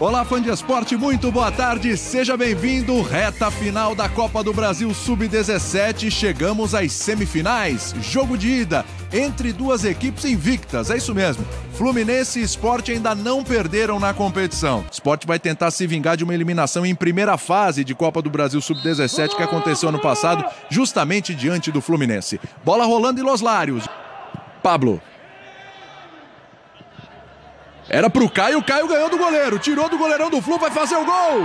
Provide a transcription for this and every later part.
Olá, fã de esporte, muito boa tarde, seja bem-vindo. Reta final da Copa do Brasil Sub-17, chegamos às semifinais. Jogo de ida entre duas equipes invictas, é isso mesmo. Fluminense e Sport ainda não perderam na competição. Sport vai tentar se vingar de uma eliminação em primeira fase de Copa do Brasil Sub-17 que aconteceu ano passado, justamente diante do Fluminense. Bola rolando em Los Lários. Pablo. Era pro Caio, o Caio ganhou do goleiro. Tirou do goleirão do Flu, vai fazer o gol!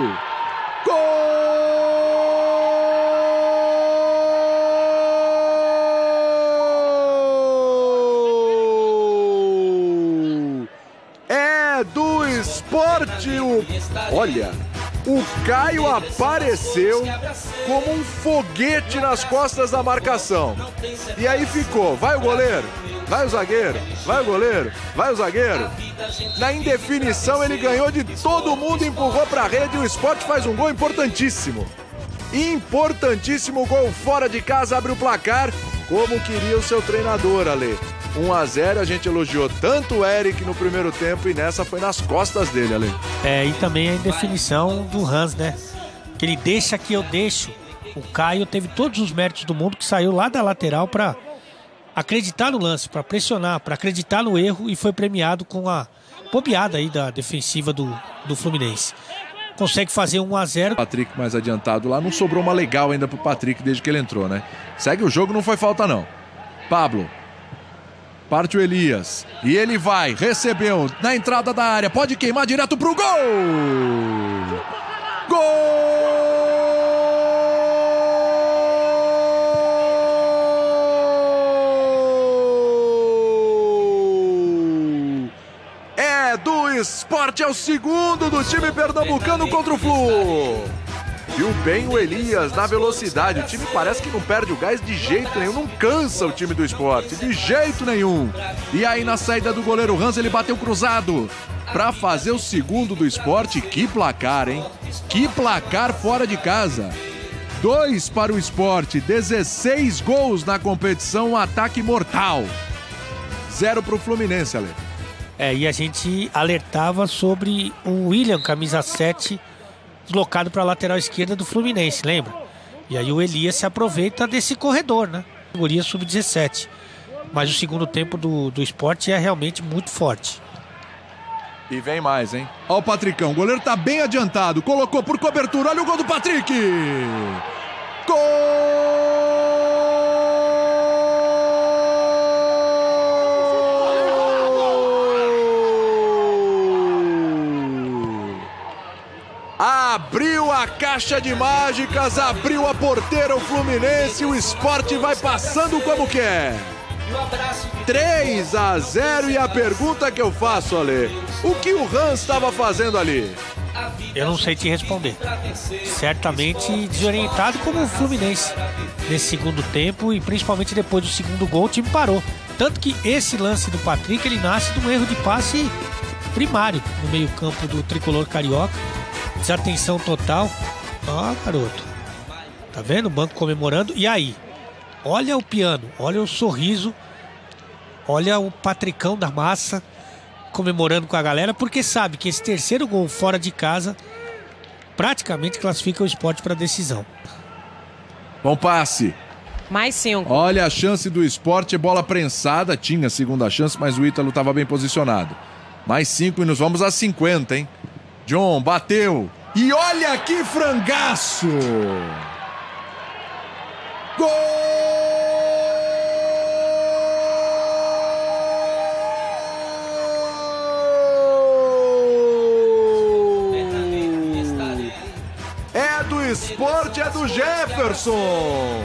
Gol! É do esporte o. Olha, o Caio apareceu como um foguete nas costas da marcação. E aí ficou, vai o goleiro, vai o zagueiro, vai o goleiro, vai o zagueiro. Na indefinição ele ganhou de todo mundo, empurrou para a rede e o esporte faz um gol importantíssimo. Importantíssimo gol fora de casa, abre o placar, como queria o seu treinador, Ale. 1 a 0 a gente elogiou tanto o Eric no primeiro tempo e nessa foi nas costas dele, Ale. É, e também a indefinição do Hans, né? Que ele deixa que eu deixo. O Caio teve todos os méritos do mundo que saiu lá da lateral para acreditar no lance, para pressionar, para acreditar no erro e foi premiado com a bobeada aí da defensiva do, do Fluminense. Consegue fazer 1 a 0 Patrick mais adiantado lá, não sobrou uma legal ainda pro Patrick desde que ele entrou, né? Segue o jogo, não foi falta não. Pablo. Parte o Elias. E ele vai, recebeu na entrada da área, pode queimar direto pro gol! Gol! É do esporte, é o segundo do time pernambucano contra o Flu. Viu bem o Elias na velocidade. O time parece que não perde o gás de jeito nenhum. Não cansa o time do esporte, de jeito nenhum. E aí na saída do goleiro Hans, ele bateu cruzado. Pra fazer o segundo do esporte. Que placar, hein? Que placar fora de casa. Dois para o esporte, 16 gols na competição, um ataque mortal. Zero pro Fluminense, Ale. É, e a gente alertava sobre o William, camisa 7, deslocado para a lateral esquerda do Fluminense, lembra? E aí o Elias se aproveita desse corredor, né? Categoria sub-17. Mas o segundo tempo do, do esporte é realmente muito forte. E vem mais, hein? Ó o Patricão, o goleiro tá bem adiantado, colocou por cobertura, olha o gol do Patrick! Gol! Abriu a caixa de mágicas, abriu a porteira o Fluminense, o esporte vai passando como quer. 3 a 0 e a pergunta que eu faço, Ale, o que o Hans estava fazendo ali? Eu não sei te responder. Certamente desorientado como o Fluminense nesse segundo tempo e principalmente depois do segundo gol o time parou. Tanto que esse lance do Patrick ele nasce de um erro de passe primário no meio-campo do tricolor carioca. Desatenção total. Ó, garoto. Tá vendo? O banco comemorando. E aí? Olha o piano, olha o sorriso, olha o Patricão da massa comemorando com a galera, porque sabe que esse terceiro gol fora de casa praticamente classifica o esporte para decisão. Bom passe. Mais cinco. Olha a chance do esporte, bola prensada. Tinha segunda chance, mas o Ítalo estava bem posicionado. Mais cinco e nos vamos a 50, hein? John bateu. E olha que frangaço! Gol! É do esporte, é do Jefferson.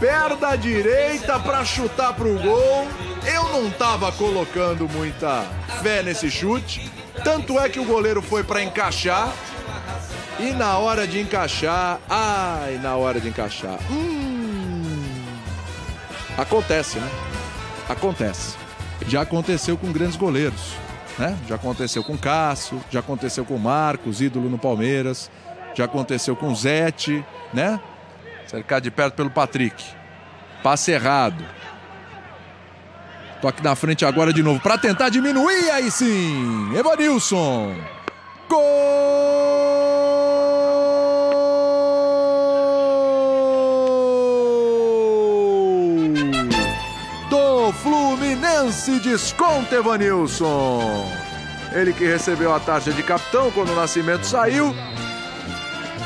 Perna direita para chutar pro gol. Eu não tava colocando muita fé nesse chute. Tanto é que o goleiro foi para encaixar. E na hora de encaixar, ai, na hora de encaixar. Hum, acontece, né? Acontece. Já aconteceu com grandes goleiros, né? Já aconteceu com Cássio, já aconteceu com Marcos, ídolo no Palmeiras, já aconteceu com Zete, né? Cercado de perto pelo Patrick. Passe errado. Toque na frente agora de novo para tentar diminuir. Aí sim, Evanilson. Gol do Fluminense. Desconta Evanilson. Ele que recebeu a taxa de capitão quando o Nascimento saiu.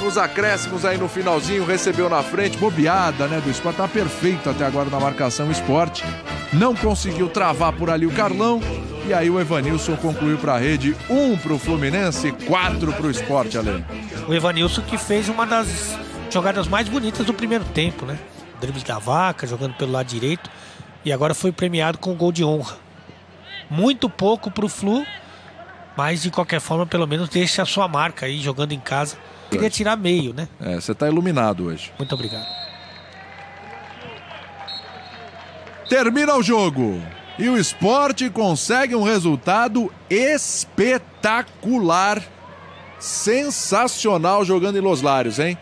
Nos acréscimos aí no finalzinho, recebeu na frente, bobeada, né? Do esporte. Tá perfeito até agora na marcação esporte. Não conseguiu travar por ali o Carlão. E aí o Evanilson concluiu para a rede. Um para o Fluminense, quatro para o esporte, além. O Evanilson que fez uma das jogadas mais bonitas do primeiro tempo, né? Dribles da vaca, jogando pelo lado direito. E agora foi premiado com gol de honra. Muito pouco para o Flu, mas de qualquer forma, pelo menos deixa a sua marca aí jogando em casa. Queria tirar meio, né? É, você tá iluminado hoje. Muito obrigado. Termina o jogo. E o esporte consegue um resultado espetacular. Sensacional jogando em Los Lários, hein?